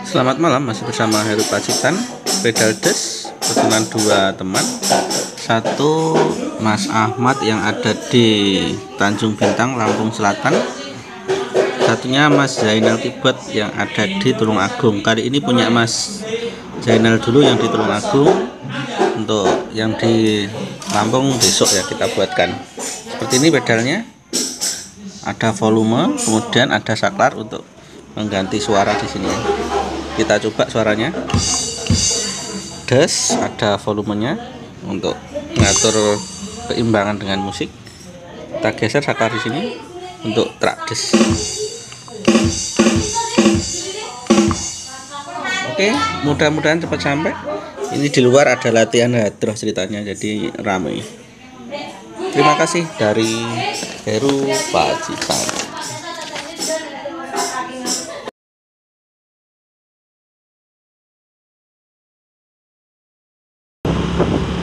Selamat malam, masih bersama Heru Pacitan Pedal Des Dengan dua teman. Satu Mas Ahmad yang ada di Tanjung Bintang, Lampung Selatan. Satunya Mas Zainal Tibet yang ada di Tulung Agung. Kali ini punya Mas Zainal dulu yang di Tulung Agung. Untuk yang di Lampung besok ya kita buatkan. Seperti ini pedalnya. Ada volume kemudian ada saklar untuk mengganti suara di sini kita coba suaranya. Des ada volumenya untuk mengatur keimbangan dengan musik. Kita geser saklar di sini untuk track des. Oke mudah-mudahan cepat sampai. Ini di luar ada latihan hadroh ceritanya jadi ramai terima kasih dari Heru Pacitan you.